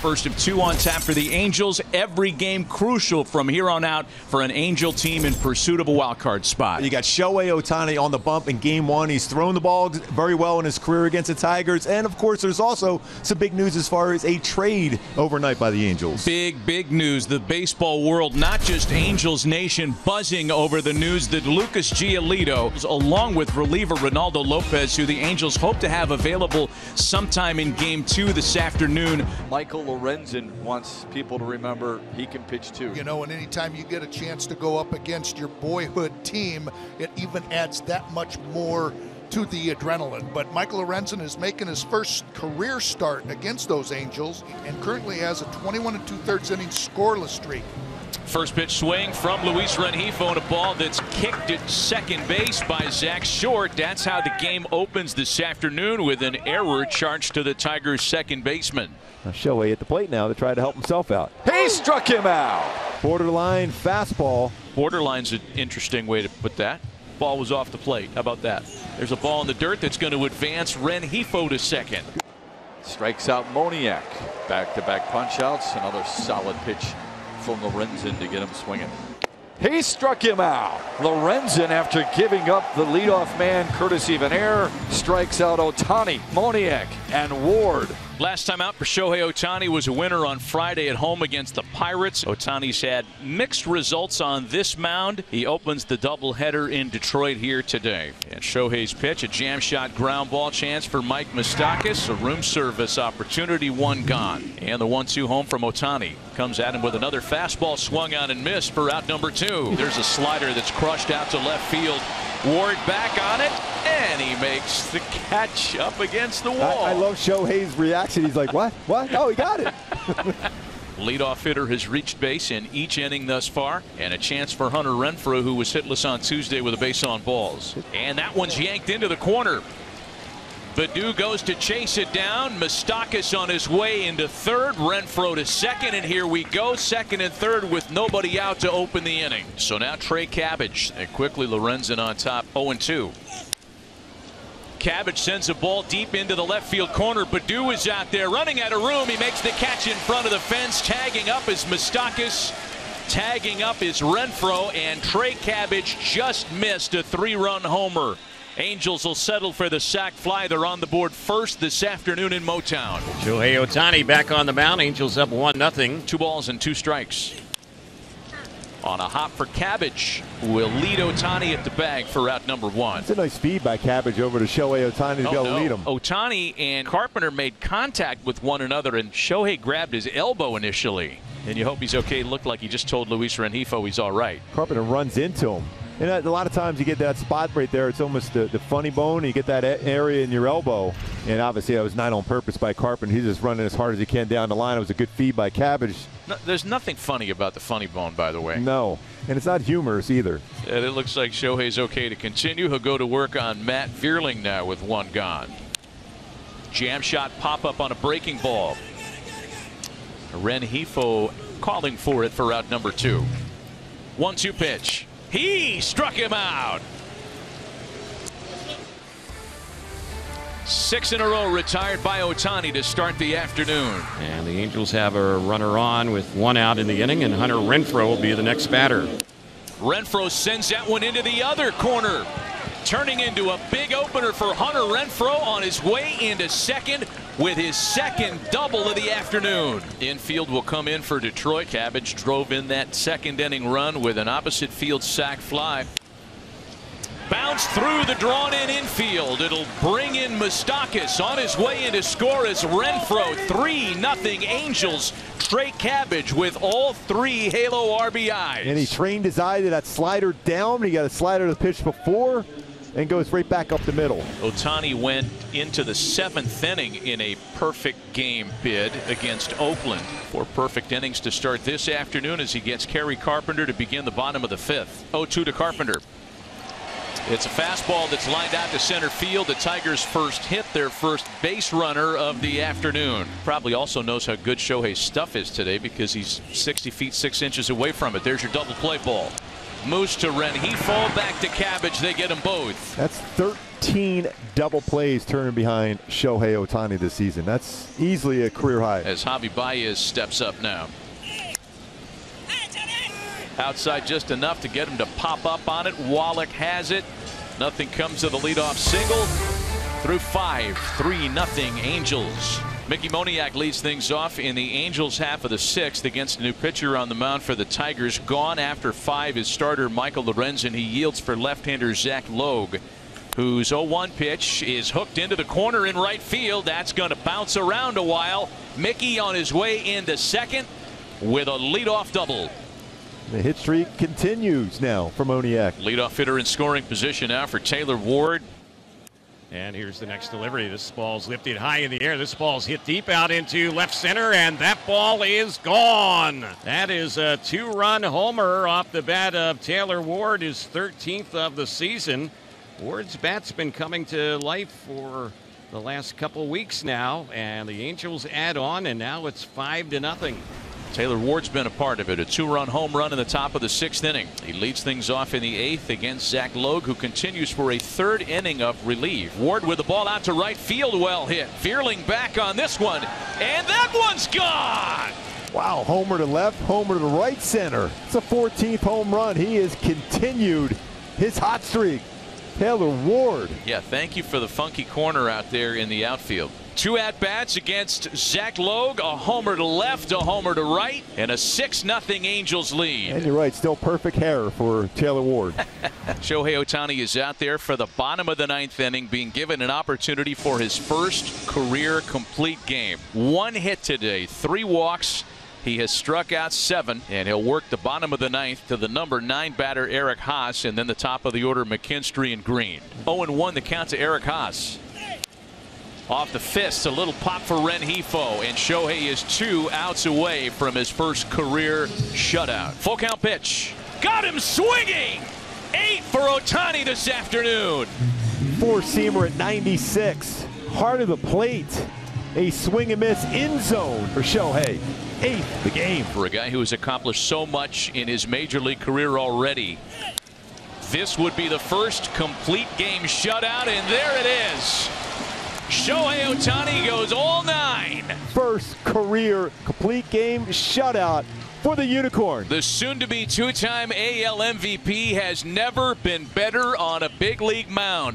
First of two on tap for the Angels. Every game crucial from here on out for an Angel team in pursuit of a wild card spot. You got Shohei Ohtani on the bump in game one. He's thrown the ball very well in his career against the Tigers. And of course, there's also some big news as far as a trade overnight by the Angels. Big, big news. The baseball world, not just Angels Nation, buzzing over the news that Lucas Giolito, along with reliever Reynaldo Lopez, who the Angels hope to have available sometime in game two this afternoon. Michael Lorenzen wants people to remember he can pitch too. You know, and anytime you get a chance to go up against your boyhood team, it even adds that much more to the adrenaline. But Michael Lorenzen is making his first career start against those Angels and currently has a 21 and two thirds inning scoreless streak. First pitch swing from Luis Rengifo and a ball that's kicked at second base by Zack Short. That's how the game opens this afternoon with an error charged to the Tigers second baseman. Now Shohei at the plate now to try to help himself out. He struck him out. Borderline fastball. Borderline's an interesting way to put that. Ball was off the plate. How about that? There's a ball in the dirt that's going to advance Rengifo to second. Strikes out Moniak. Back to back punch outs. Another solid pitch from Lorenzen to get him swinging. He struck him out. Lorenzen, after giving up the leadoff man, Curtis Evanier, strikes out Ohtani, Moniak, and Ward. Last time out for Shohei Ohtani was a winner on Friday at home against the Pirates. Ohtani's had mixed results on this mound. He opens the doubleheader in Detroit here today. And Shohei's pitch, a jam shot ground ball chance for Mike Moustakas. A room service opportunity, one gone. And the one-two home from Ohtani comes at him with another fastball swung on and missed for out number two. There's a slider that's crushed out to left field. Ward back on it, and he makes the catch up against the wall. I, I love Shohei's reaction. He's like, what? What? Oh, he got it. Leadoff hitter has reached base in each inning thus far, and a chance for Hunter Renfroe, who was hitless on Tuesday with a base on balls. And that one's yanked into the corner. Baddoo goes to chase it down. Moustakas on his way into third. Renfroe to second, and here we go. Second and third with nobody out to open the inning. So now Trey Cabbage, and quickly Lorenzen on top, 0-2. Cabbage sends a ball deep into the left field corner. Baddoo is out there running out of room. He makes the catch in front of the fence. Tagging up is Moustakas. Tagging up is Renfroe, And Trey Cabbage just missed a three-run homer. Angels will settle for the sac fly. They're on the board first this afternoon in Motown. Shohei Ohtani back on the mound. Angels up 1 0. Two balls and two strikes. On a hop for Cabbage. Will lead Ohtani at the bag for out number one. It's a nice feed by Cabbage over to Shohei Ohtani to Oh, go no. lead him. Ohtani and Carpenter made contact with one another, and Shohei grabbed his elbow initially. And you hope he's okay. Looked like he just told Luis Rengifo he's all right. Carpenter runs into him. And a lot of times you get that spot right there. It's almost the, the funny bone. You get that area in your elbow. And obviously, that was not on purpose by Carpenter. He's just running as hard as he can down the line. It was a good feed by Cabbage. No, there's nothing funny about the funny bone, by the way. No. And it's not humorous either. And it looks like Shohei's okay to continue. He'll go to work on Matt Vierling now with one gone. Jam shot pop up on a breaking ball. Rengifo calling for it for out number two. One two pitch. He struck him out. Six in a row retired by Ohtani to start the afternoon. And the Angels have a runner on with one out in the inning, and Hunter Renfroe will be the next batter. Renfroe sends that one into the other corner. Turning into a big opener for Hunter Renfroe on his way into second with his second double of the afternoon. Infield will come in for Detroit. Cabbage drove in that second inning run with an opposite field sac fly. Bounce through the drawn in infield. It'll bring in Moustakas on his way into score as Renfroe 3 nothing Angels. Trey Cabbage with all three Halo RBIs. And he trained his eye to that slider down. He got a slider to the pitch before and goes right back up the middle. Ohtani went into the seventh inning in a perfect game bid against Oakland. Four perfect innings to start this afternoon as he gets Kerry Carpenter to begin the bottom of the fifth. 0-2 to Carpenter. It's a fastball that's lined out to center field. The Tigers' first hit, their first base runner of the afternoon. Probably also knows how good Shohei's stuff is today because he's 60 feet 6 inches away from it. There's your double play ball. Moose to Ren. He fall back to Cabbage. They get them both. That's 13 double plays turning behind Shohei Ohtani this season. That's easily a career high. As Javi Baez steps up now. Outside just enough to get him to pop up on it. Wallach has it. Nothing comes to the leadoff single. Through five, three nothing Angels. Mickey Moniak leads things off in the Angels half of the sixth against a new pitcher on the mound for the Tigers. Gone after five is starter Michael Lorenzen. He yields for left-hander Zach Logue whose 0-1 pitch is hooked into the corner in right field. That's going to bounce around a while. Mickey on his way into second with a leadoff double. The hit streak continues now for Moniak. Leadoff hitter in scoring position now for Taylor Ward. And here's the next delivery. This ball's lifted high in the air. This ball's hit deep out into left center, and that ball is gone. That is a two run homer off the bat of Taylor Ward, his 13th of the season. Ward's bat's been coming to life for the last couple weeks now, and the Angels add on, and now it's five to nothing. Taylor Ward's been a part of it. A two-run home run in the top of the sixth inning. He leads things off in the eighth against Zach Logue, who continues for a third inning of relief. Ward with the ball out to right field, well hit. Vierling back on this one, and that one's gone. Wow, homer to left, homer to the right center. It's a 14th home run. He has continued his hot streak. Taylor Ward. Yeah, thank you for the funky corner out there in the outfield. Two at bats against Zach Logue, a homer to left, a homer to right, and a 6 0 Angels lead. And you're right, still perfect hair for Taylor Ward. Shohei Ohtani is out there for the bottom of the ninth inning, being given an opportunity for his first career complete game. One hit today, three walks. He has struck out seven, and he'll work the bottom of the ninth to the number nine batter, Eric Haase, and then the top of the order, McKinstry and Greene. 0 1 the count to Eric Haase. Off the fist, a little pop for Rengifo, and Shohei is two outs away from his first career shutout. Full count pitch. Got him swinging! Eight for Ohtani this afternoon. Four seamer at 96. Heart of the plate. A swing and miss in zone for Shohei. Eighth the game. For a guy who has accomplished so much in his major league career already, this would be the first complete game shutout, and there it is. Shohei Ohtani goes all nine. First career complete game shutout for the Unicorn. The soon to be two time AL MVP has never been better on a big league mound.